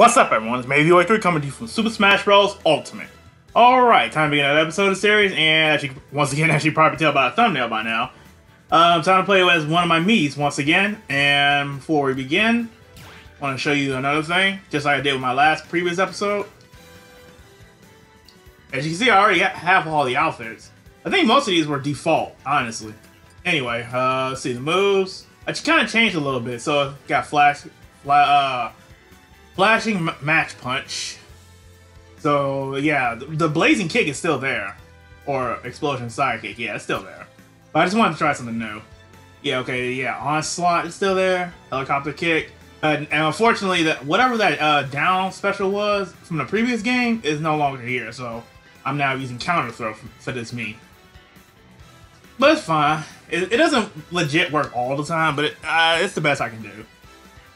What's up, everyone? It's Maveo83 coming to you from Super Smash Bros. Ultimate. Alright, time to begin another episode of the series, and as you, once again, as you probably tell by the thumbnail by now, um, time to play as one of my Miis once again, and before we begin, I want to show you another thing, just like I did with my last previous episode. As you can see, I already have all the outfits. I think most of these were default, honestly. Anyway, uh, let's see the moves. I just kind of changed a little bit, so got flash, fly, uh, flashing match punch. So yeah, the, blazing kick is still there, or explosion sidekick. Yeah, it's still there. But I just wanted to try something new. Yeah, okay, yeah, onslaught is still there. Helicopter kick. Uh, and unfortunately, that whatever that uh, down special was from the previous game is no longer here. So I'm now using counter throw for, for this Mii. But it's fine. It, it, doesn't legit work all the time, but it, uh, it's the best I can do.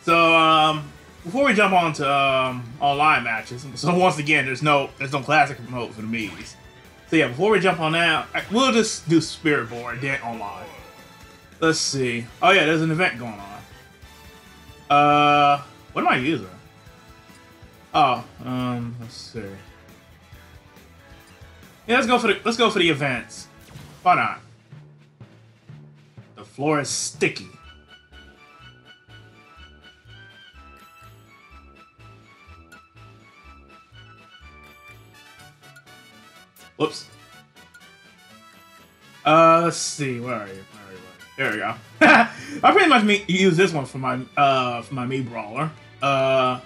So um, before we jump on to um, online matches, so once again, there's no there's no classic mode for the Mii's. So yeah, before we jump on that, we'll just do Spirit Board then online. Let's see. Oh yeah, there's an event going on. Uh, what am I using? Oh, um, let's see. Yeah, let's go for the let's go for the events. Why not? The floor is sticky. Whoops. Uh, let's see. Where are you? Where are you? There we go. I pretty much use this one for my uh for my Mii brawler. Uh.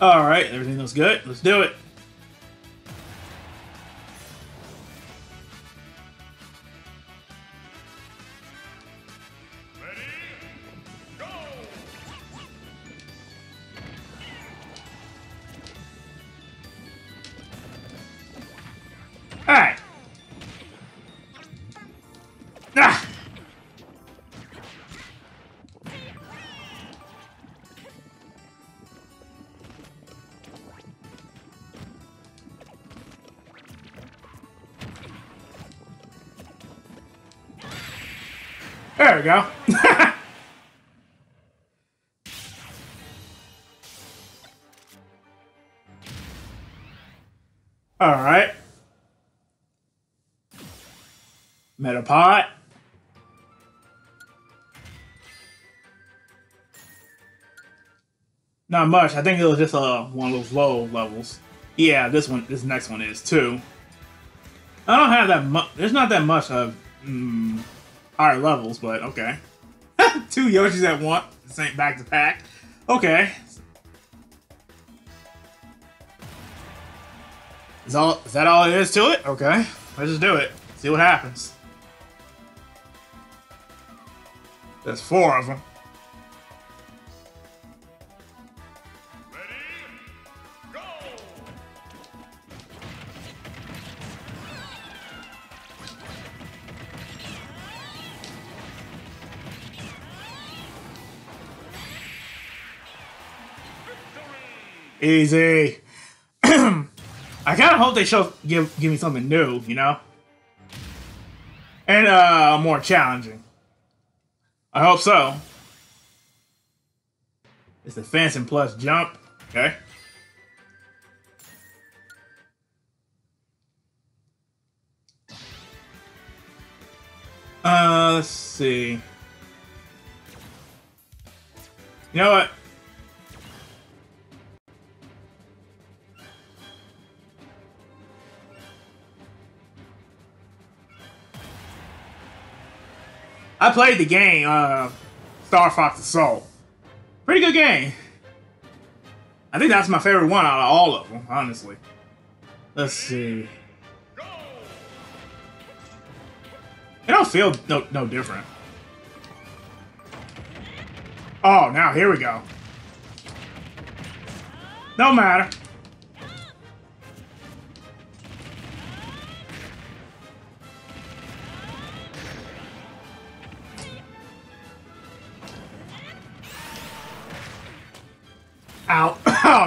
All right, everything looks good. Let's do it. Metapod. Not much. I think it was just uh, one of those low levels. Yeah, this one, this next one is too. I don't have that much. There's not that much of mm, higher levels, but okay. Two Yoshis at once, same back to back. Okay. Is all is that all it is to it? Okay, let's just do it. See what happens. There's four of them. Easy. I kind of hope they show give give me something new, you know, and uh more challenging. I hope so. It's the fencing plus jump. Okay. Uh, let's see. You know what? I played the game, uh, Star Fox Assault. Pretty good game. I think that's my favorite one out of all of them, honestly. Let's see. It don't feel no no different. Oh, now here we go. No matter.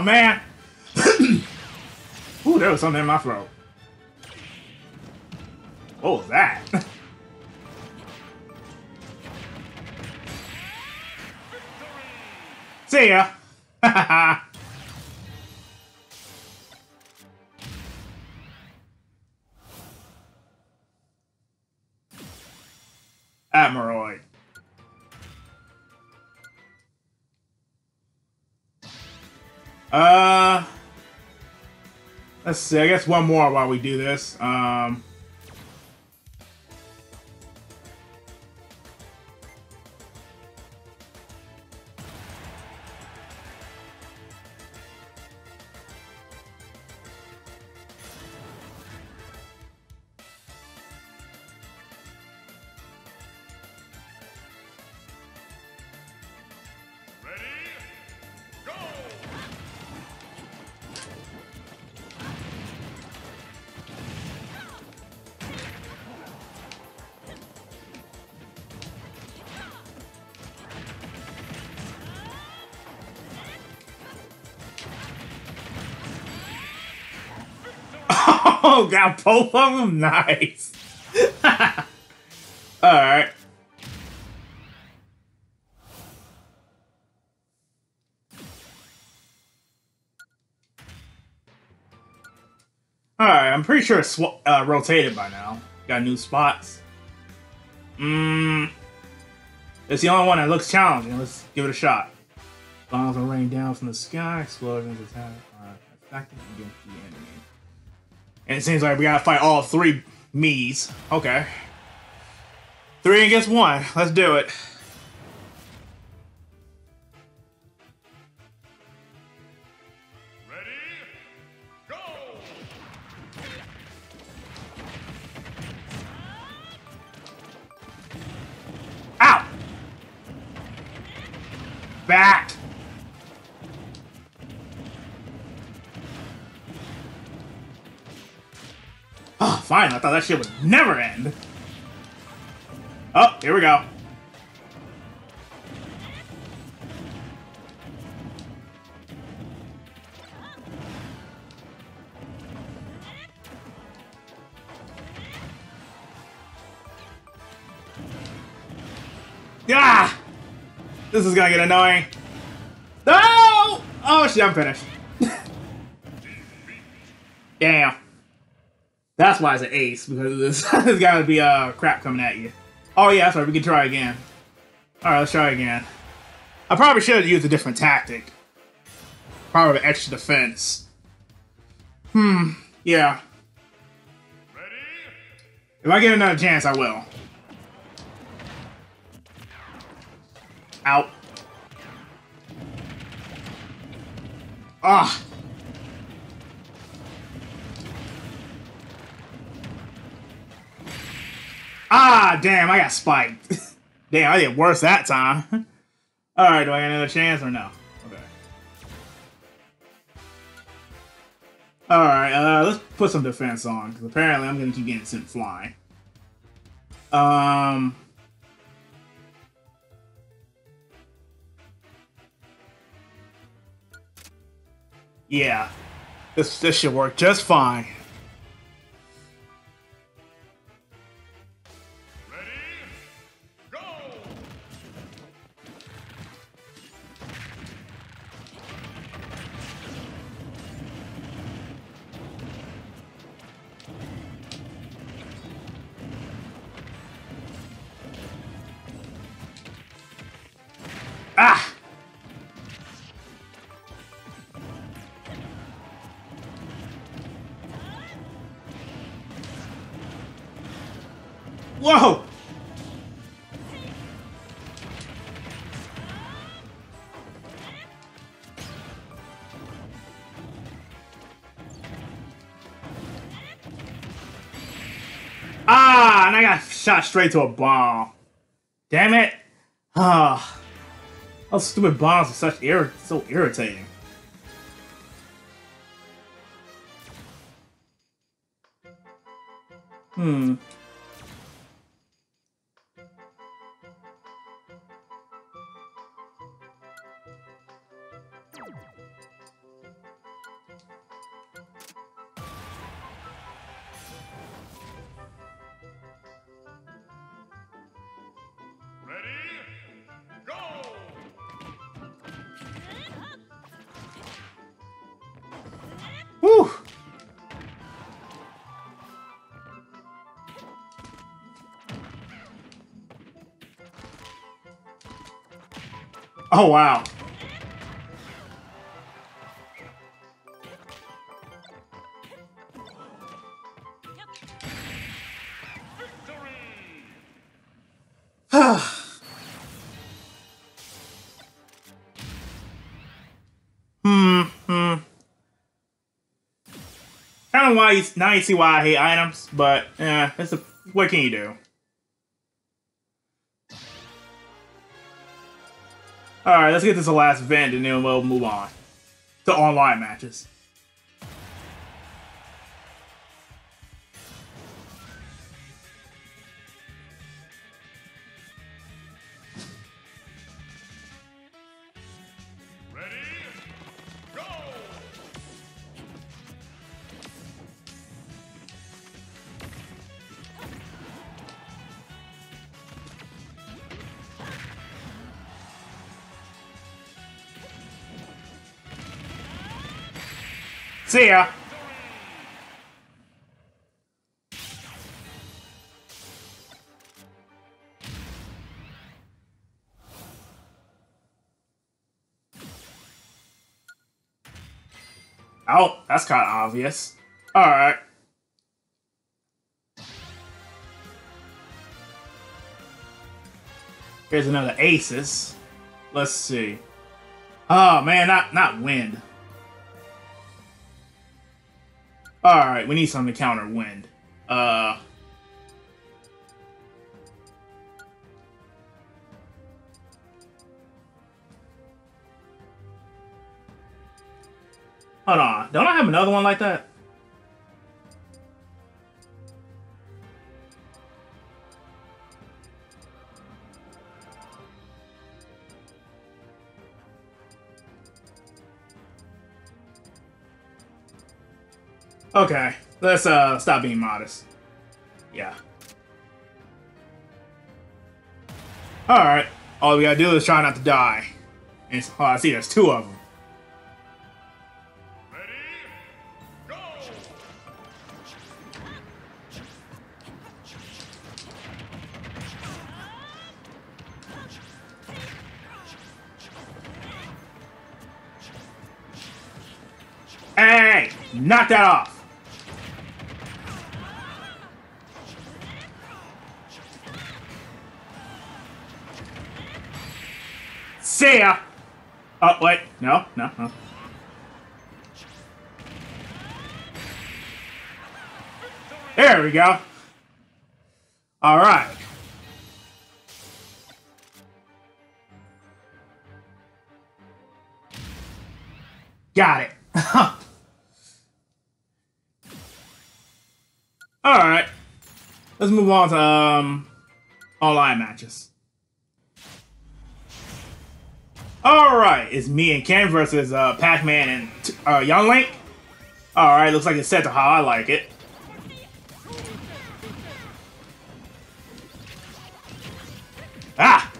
Man. Ooh, there was something in my throat. What was that? See ya! let's see. I guess one more while we do this. Um. Oh, got both of them? Nice. Alright. Alright, I'm pretty sure it's uh, rotated by now. Got new spots. Mmm. It's the only one that looks challenging. Let's give it a shot. Bombs are raining down from the sky. Explosions attack are effective against the enemy. And it seems like we gotta fight all three Miis. Okay. Three against one. Let's do it. Ow! Back! Fine. I thought that shit would never end. Oh, here we go. Ah! This is gonna get annoying. No! Oh shit, I'm finished. Damn. That's why it's an ace, because this there's gotta be uh crap coming at you. Oh yeah, that's right, we can try again. Alright, let's try again. I probably should have used a different tactic. Probably extra defense. Hmm, yeah. Ready? If I get another chance, I will. Out. Ah. Ah, damn, I got spiked. damn, I did worse that time. Alright, do I get another chance or no? Okay. Alright, uh, let's put some defense on, because apparently I'm gonna keep getting sent flying. Um... Yeah. This, this should work just fine. Whoa! Ah, and I got shot straight to a bomb. Damn it. Ah. Those stupid bombs are such irri so irritating. Hmm. Oh wow. Hmm. Hmm. Kind of why you, now you see why I hate items, but yeah, it's a, what can you do? All right, let's get this the last event, and then we'll move on to online matches. See ya. Oh, that's kind of obvious. Alright. Here's another Aces. Let's see. Oh man, not not wind. Alright, we need something to counter wind. Uh Hold on. Don't I have another one like that? Okay, let's uh stop being modest. Yeah. All right. All we gotta do is try not to die. And oh, I see. There's two of them. Hey, knock that off. See ya. Oh wait, no, no, no. There we go. All right. Got it. All right. Let's move on to um online matches. All right, it's me and Ken versus uh, Pac-Man and uh, Young Link. All right, looks like it's set to how I like it. Ah!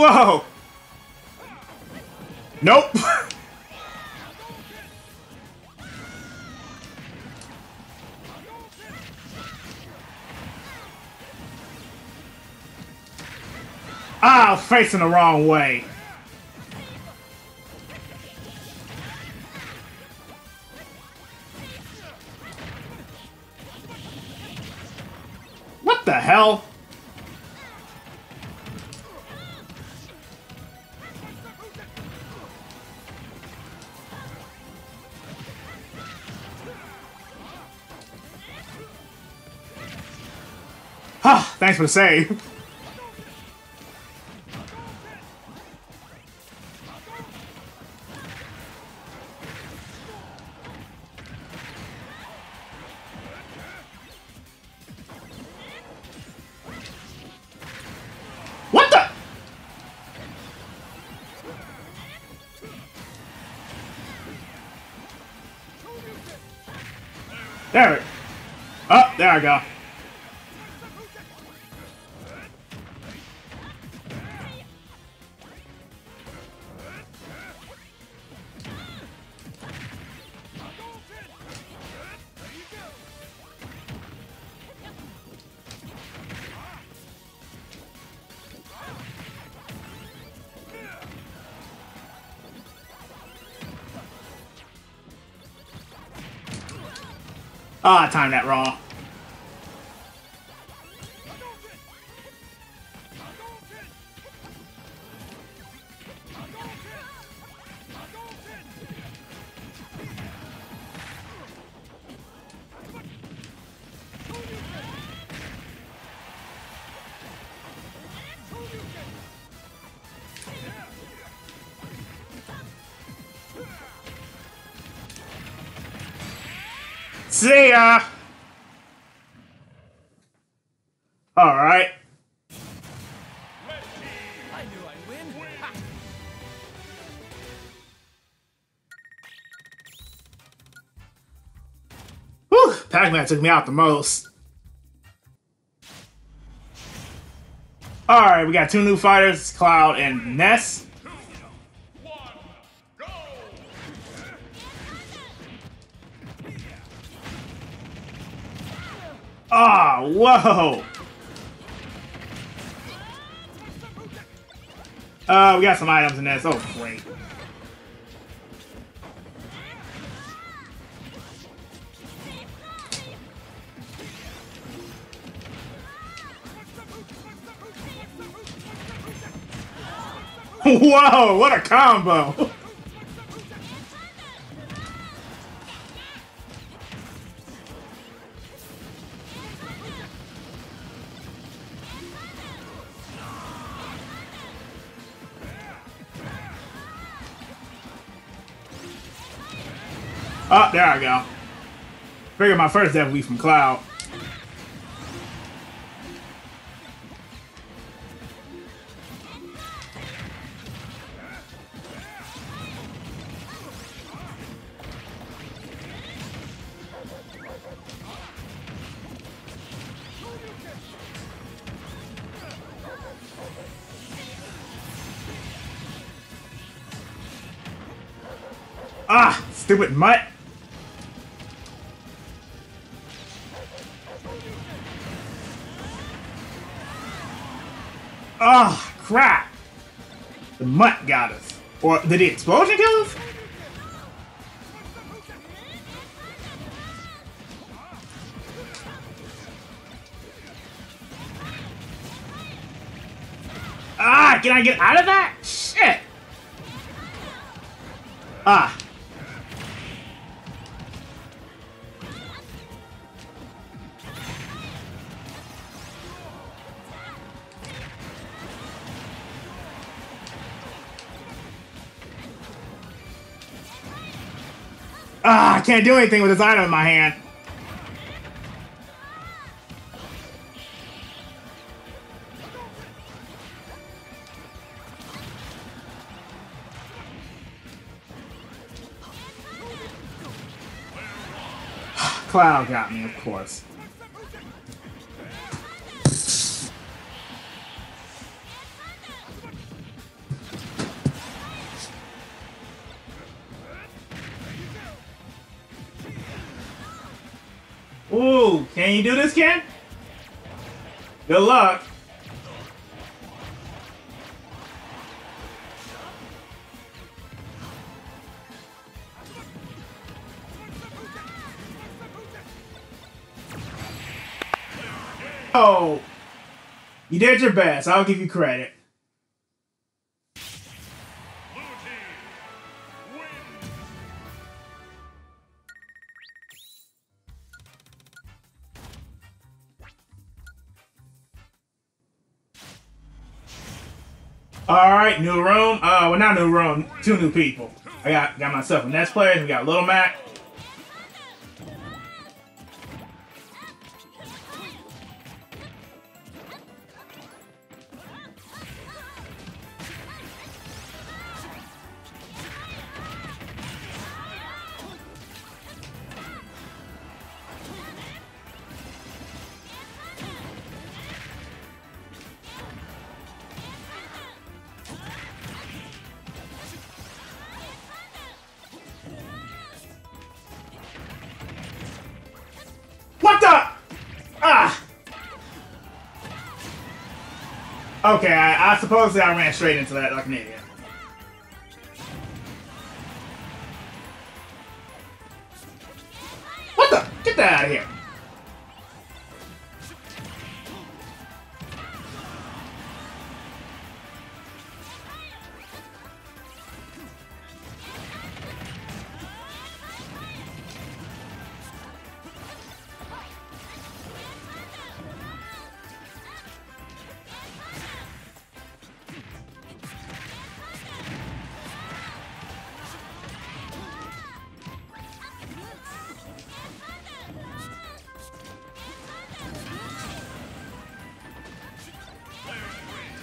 Whoa! Nope. Ah, facing the wrong way. Thanks for the save. What the? There it. Oh, there I go. Ah, I timed that wrong. Pac-Man took me out the most. Alright, we got two new fighters, Cloud and Ness. Ah, whoa! Uh, we got some items in this. Oh, great. Whoa, what a combo! Oh, there I go. Figured my first death be from Cloud. Ah, stupid mutt. Ah, crap. The mutt got us. Or did the explosion kill us? Ah, can I get out of that? Shit. Ah. Can't do anything with this item in my hand. Cloud got me, of course. Ooh, can you do this, Ken? Good luck. Oh, you did your best. I'll give you credit. All right, new room. Uh, well, not new room. Two new people. I got got myself a Ness player. We got Little Mac. Okay, I, I suppose I ran straight into that like an idiot.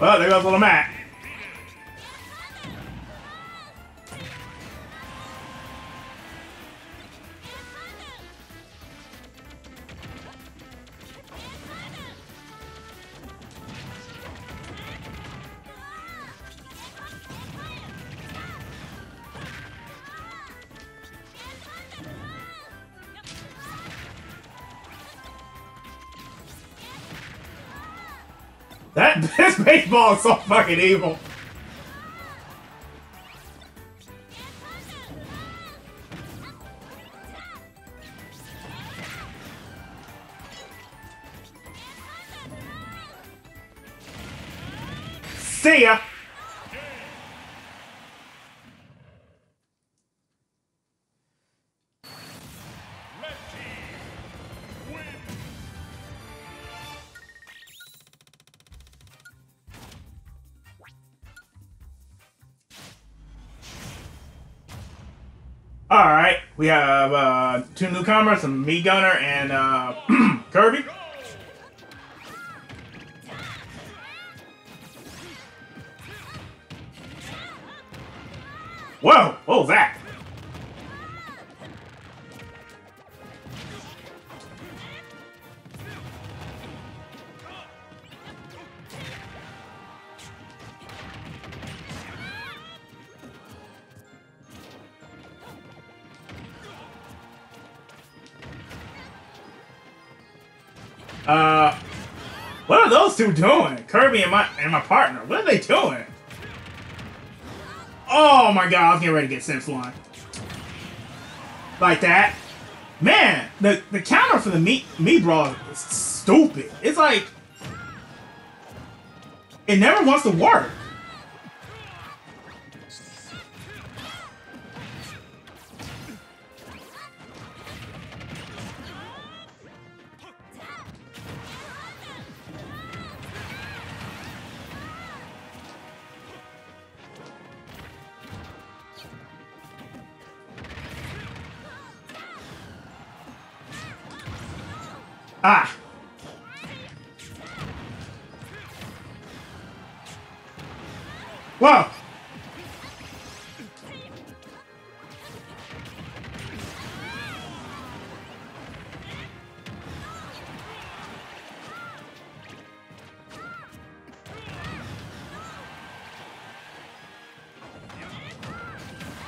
Well, there goes little Mac. That this baseball is so fucking evil. We have uh, two newcomers, Mii gunner and uh, Kirby. Uh, what are those two doing? Kirby and my and my partner. What are they doing? Oh my god, I was getting ready to get sent flying. Like that. Man, the, the counter for the Mii Mii brawl is stupid. It's like it never wants to work. Whoa.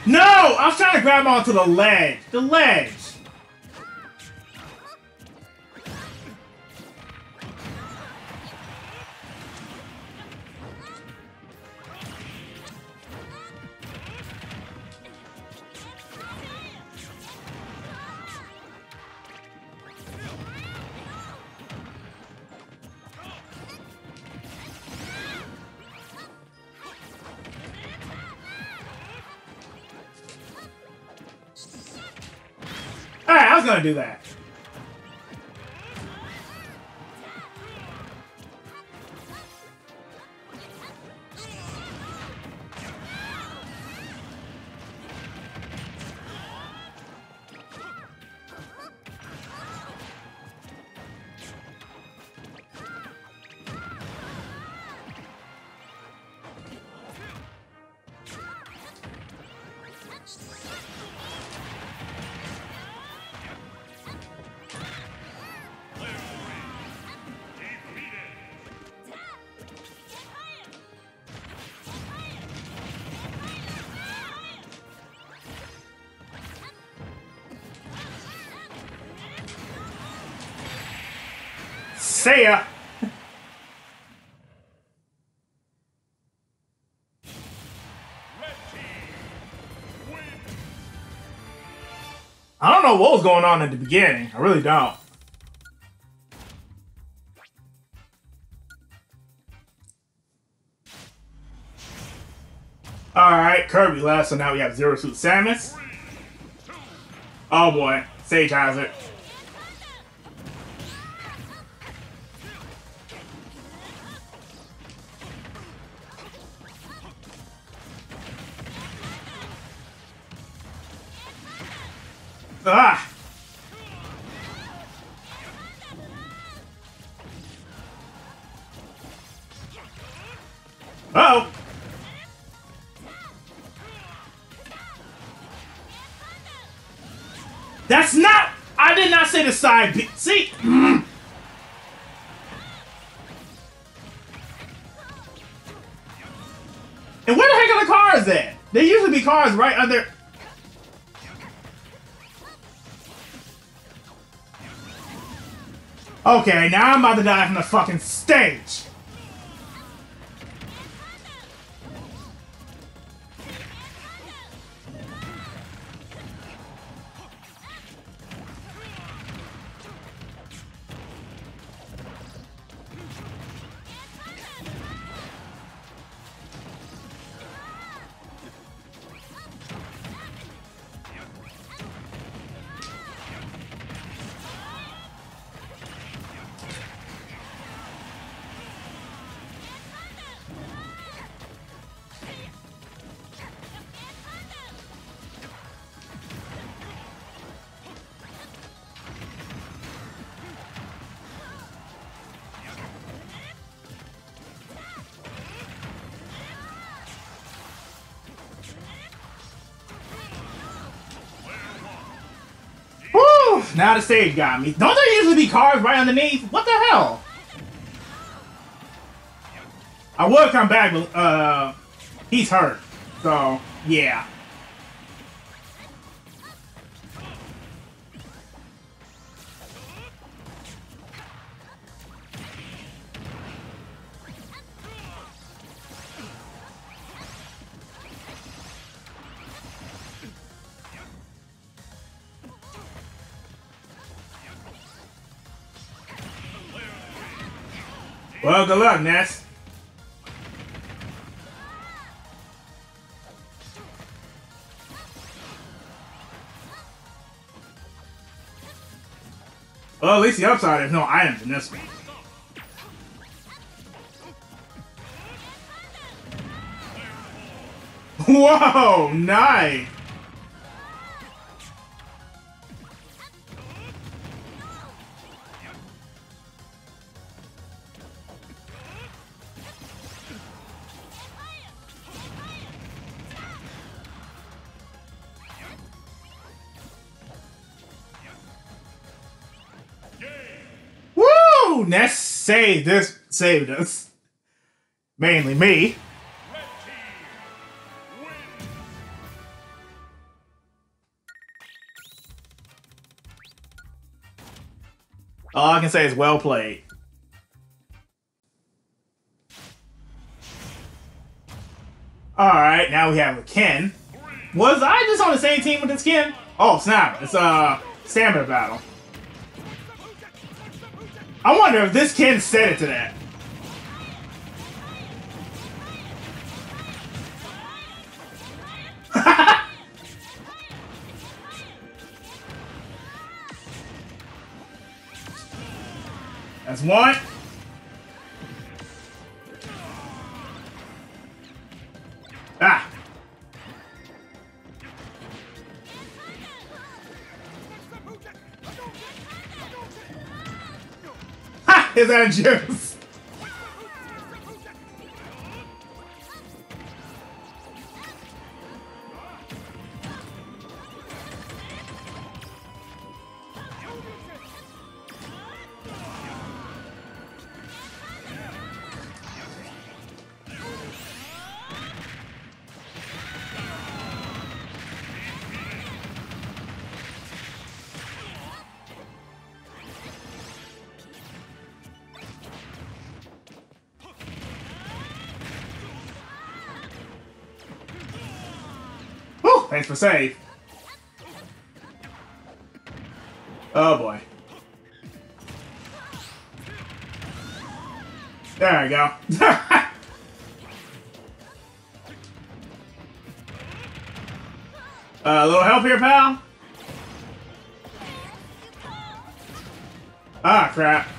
No! I was trying to grab onto the ledge. The ledge. Do that. See ya! I don't know what was going on at the beginning. I really don't. Alright, Kirby left, so now we have Zero Suit Samus. Oh boy, Stage Hazard. Side. See. Mm. And where the heck are the cars at? There usually be cars right under. Okay, now I'm about to die from the fucking stage. Now the stage got me. Don't there usually be cars right underneath? What the hell? I would come back, but uh, he's hurt. So, yeah. Good luck, Ness. Well, at least the upside is no items in this one. Whoa, nice. Woo! Ness saved this saved us. Mainly me. All I can say is well played. Alright, now we have a Ken. Was I just on the same team with this Ken? Oh snap, it's a stamina battle. I wonder if this Ken said it to that. That's one. Is that a for save. Oh boy. There we go. Uh, a little help here, pal? Ah, crap.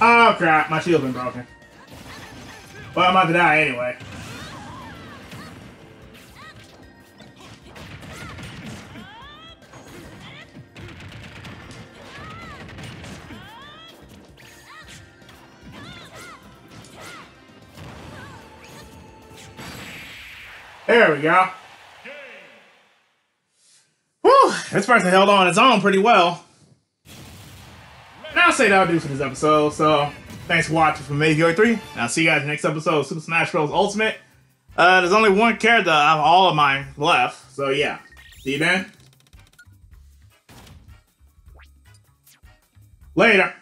Oh, crap. My shield's been broken. Well, I'm about to die anyway. There we go. Whew, this person held on its own pretty well. I'll say that'll do for this episode. So, thanks for watching from Maveo83. And I'll see you guys next episode Super Smash Bros. Ultimate. Uh, there's only one character out of all of mine left. So, yeah. See you then. Later.